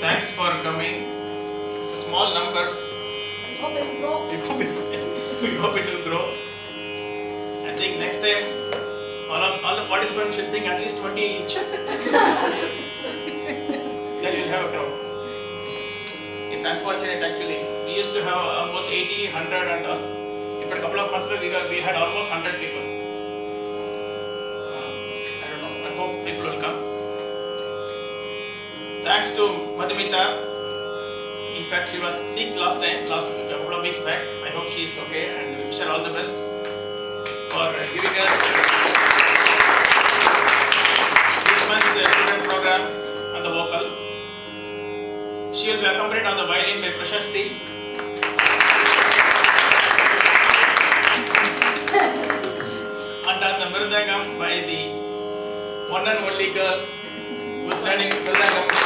Thanks for coming. It's a small number. We hope it will grow. We hope it, we hope it will grow. I think next time all, of, all the participants should bring at least 20 each. then you'll have a crowd. It's unfortunate actually. We used to have almost 80, 100 and all. In fact, a couple of months ago we, we had almost 100 people. Thanks to Madhumitha. In fact, she was sick last time, last couple of weeks back. I hope she is okay and we wish her all the best for giving us this month's uh, student program on the vocal. She will be accompanied on the violin by Prashasthi. and on the Mridangam by the one and only girl who is learning Mridangam.